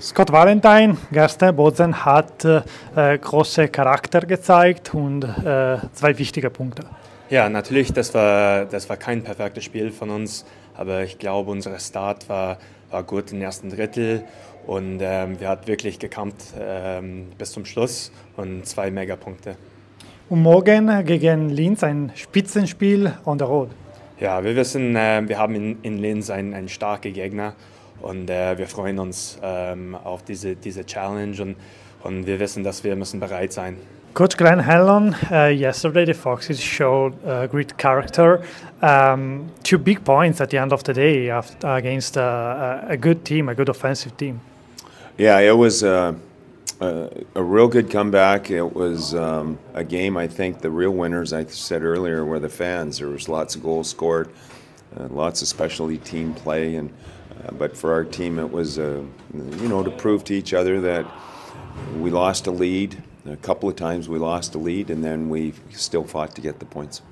Scott Valentine, Gersten Bozen hat äh, große Charakter gezeigt und äh, zwei wichtige Punkte. Ja, natürlich, das war, das war kein perfektes Spiel von uns, aber ich glaube, unser Start war, war gut im ersten Drittel und ähm, wir haben wirklich gekämpft ähm, bis zum Schluss und zwei Megapunkte. Und morgen gegen Linz ein Spitzenspiel on the road. Ja, wir wissen, äh, wir haben in, in Linz einen, einen starken Gegner und äh, wir freuen uns ähm, auf diese, diese Challenge und, und wir wissen, dass wir müssen bereit sein. Coach Glen Hanlon, uh, yesterday the Foxes showed uh, great character. Um, two big points at the end of the day after, against uh, a good team, a good offensive team. Yeah, it was a, a, a real good comeback. It was um, a game, I think the real winners, I said earlier, were the fans. There was lots of goals scored, uh, lots of specialty team play, and uh, but for our team, it was, uh, you know, to prove to each other that we lost a lead. A couple of times we lost a lead, and then we still fought to get the points.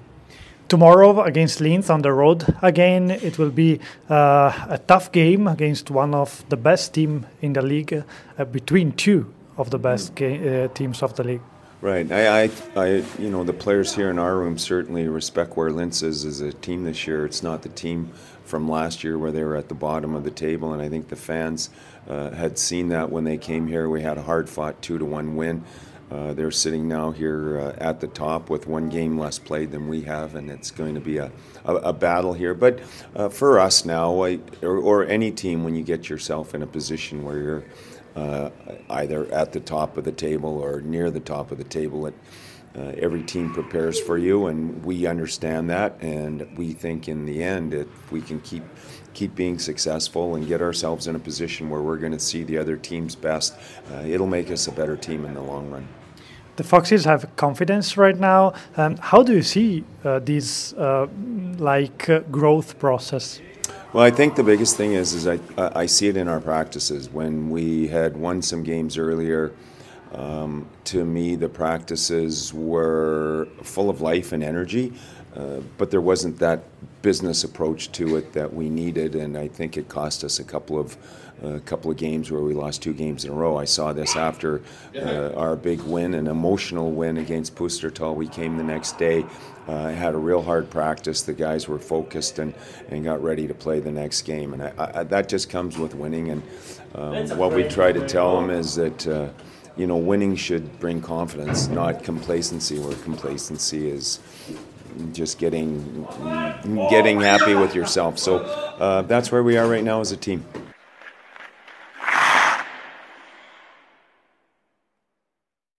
Tomorrow against Linz on the road again, it will be uh, a tough game against one of the best team in the league, uh, between two of the best uh, teams of the league. Right. I, I, I, you know, the players here in our room certainly respect where Linz is as a team this year. It's not the team from last year where they were at the bottom of the table, and I think the fans uh, had seen that when they came here. We had a hard-fought two to one win. Uh, they're sitting now here uh, at the top with one game less played than we have, and it's going to be a, a, a battle here. But uh, for us now, I, or, or, any team, when you get yourself in a position where you're uh, either at the top of the table or near the top of the table, it, uh, every team prepares for you, and we understand that, and we think in the end, if we can keep keep being successful and get ourselves in a position where we're going to see the other team's best, uh, it'll make us a better team in the long run. The Foxes have confidence right now. Um, how do you see uh, this uh, like uh, growth process? Well, I think the biggest thing is is I I see it in our practices when we had won some games earlier. Um, to me, the practices were full of life and energy, uh, but there wasn't that business approach to it that we needed, and I think it cost us a couple of a couple of games where we lost two games in a row. I saw this after uh, our big win, an emotional win against Pustertal. We came the next day, uh, had a real hard practice. The guys were focused and, and got ready to play the next game, and I, I, that just comes with winning. And um, what we try to tell them is that. You know, winning should bring confidence, not complacency, where complacency is just getting getting happy with yourself. So uh, that's where we are right now as a team.